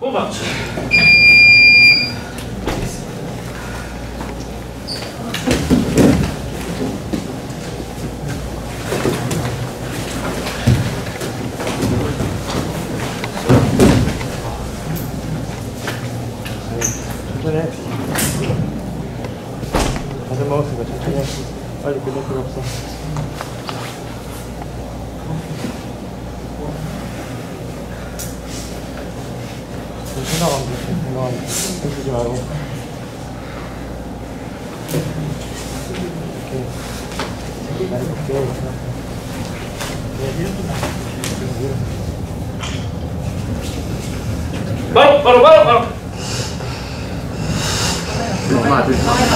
조금만. 천천히 해. 다들 먹었으니까 천천히 해. 빨리 끝낼 필요 없어. Continuamos, continuamos. Continuaram. Vamos, vamos, vamos, vamos. Desmata, desmata.